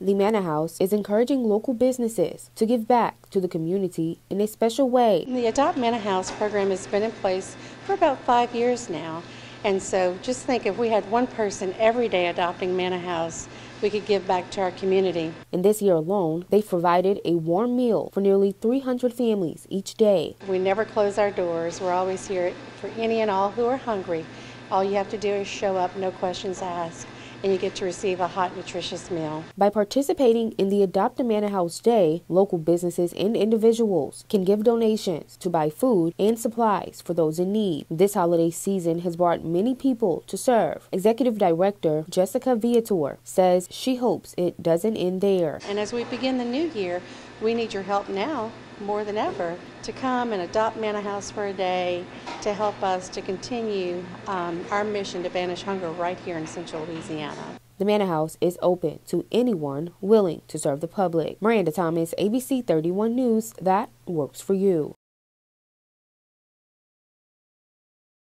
The Manna House is encouraging local businesses to give back to the community in a special way. The Adopt Manna House program has been in place for about five years now. And so just think if we had one person every day adopting Manna House, we could give back to our community. In this year alone, they've provided a warm meal for nearly 300 families each day. We never close our doors. We're always here for any and all who are hungry. All you have to do is show up, no questions asked and you get to receive a hot, nutritious meal. By participating in the Adopt a Manna House Day, local businesses and individuals can give donations to buy food and supplies for those in need. This holiday season has brought many people to serve. Executive Director Jessica Viator says she hopes it doesn't end there. And as we begin the new year, we need your help now more than ever to come and adopt Manna House for a day to help us to continue um, our mission to banish hunger right here in central Louisiana. The Manna House is open to anyone willing to serve the public. Miranda Thomas, ABC 31 News, that works for you.